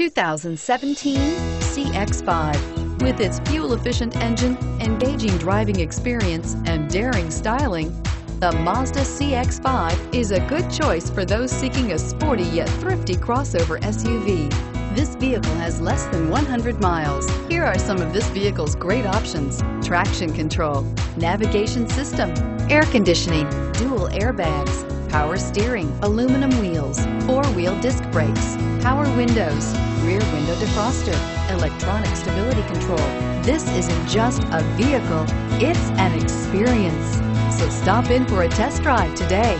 2017 CX-5. With its fuel-efficient engine, engaging driving experience, and daring styling, the Mazda CX-5 is a good choice for those seeking a sporty yet thrifty crossover SUV. This vehicle has less than 100 miles. Here are some of this vehicle's great options. Traction control, navigation system, air conditioning, dual airbags, power steering, aluminum wheels, disc brakes, power windows, rear window defroster, electronic stability control. This isn't just a vehicle, it's an experience. So stop in for a test drive today.